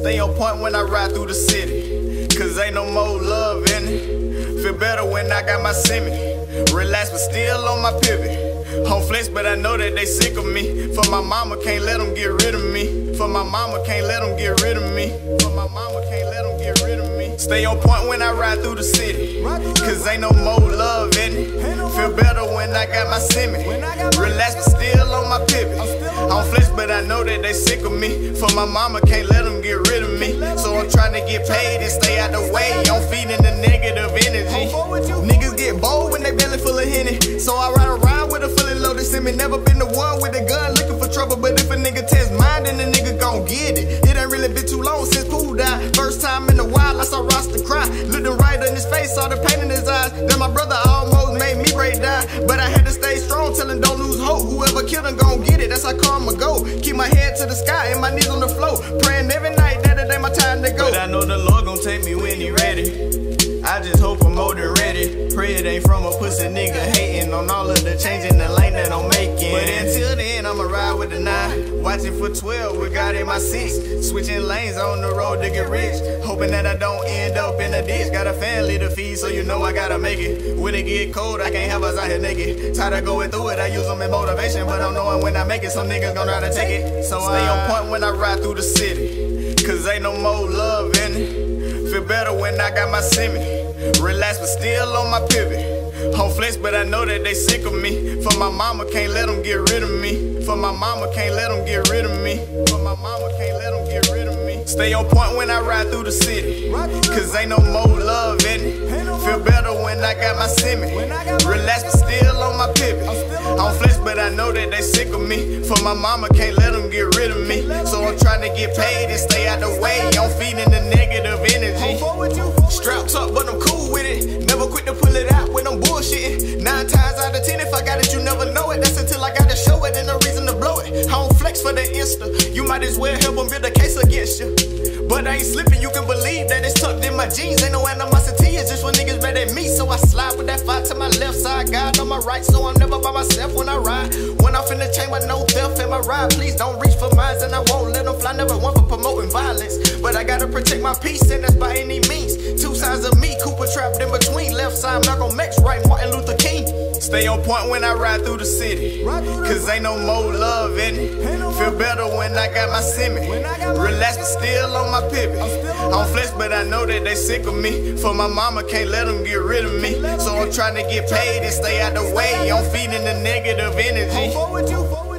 Stay on point when I ride through the city. Cause ain't no more love in it. Feel better when I got my semi. Relax, but still on my pivot. Home flex, but I know that they sick of me. For my mama, can't let them get rid of me. For my mama, can't let them get rid of me. For my mama, can't let them get rid of me. Stay on point when I ride through the city. Cause ain't no more love in it. Feel better when I got my semi. Relax, but still on my pivot. On flex, but I know that they sick of me. For my mama, can't let them get rid of me. So I'm trying to get paid and stay out the way. I'm feeding the negative energy. Niggas get bold when they belly full of henny. So I ride around with a fully loaded semi. Never been the one with a gun looking for trouble. But if a nigga test mine, then the nigga gon' get it. Him don't lose hope. Whoever killed him gon' get it. That's how karma go. Keep my head to the sky and my knees on the floor. Praying every night that it ain't my time to go. But I know the Lord gon' take me when he ready. I just hope I'm old and ready. Pray it ain't from a pussy nigga hating on all of the change in the lane that I'm making. But until then, I'ma ride with the nine. Watching for 12 we got in my six. Switching lanes on the road to get rich. Hoping that I don't end up in a ditch. Got a family to feed, so you know I gotta make it. When it get cold, I can't have us out here naked. Tired of going through it, I use them in motivation. But I'm knowing when I make it, some niggas gon' try to take it. So stay on point when I ride through the city. Cause ain't no more love in it. Feel better when I got my semi. Relax, but still on my pivot. Home flex, but I know that they sick of me. For my mama, can't let them get rid of me. For my mama, can't let them get rid of me. For my mama, can't let them get rid of me. Stay on point when I ride through the city. Cause ain't no more love in it. Feel better when I got my semi. Relax, but still on my pivot. I'm flex, but I know that they sick of me. For my mama, can't let them get rid of me. Trying to get paid and stay out the way. I'm feeding the negative energy. Strapped up, but I'm cool with it. Never quit to pull it out when I'm bullshitting. Nine times out of ten, if I got it, you never know it. That's until I gotta show it and a reason to blow it. I don't flex for the Insta. You might as well help them build a case against you. But I ain't slipping, you can believe that it's tucked in my jeans. Ain't no animosity, it's just when niggas mad at me. So I slide with that fire to my left side, God on my right. So I'm never by myself when I ride. When I'm finna chamber, no in ride. Please don't reach for mines and I won't let them fly. Never one for promoting violence. But I gotta protect my peace, and that's by any means. Two sides of me, Cooper trapped in between. Left side, Malcolm X, right, Martin Luther King. Stay on point when I ride through the city. Cause ain't no more love in it. Feel better when I got my semi. Relax, but still on my pivot. I'm flex, but I know that they sick of me. For my mama, can't let them get rid of me. So I'm trying to get paid and stay out the way. I'm feeding the negative energy.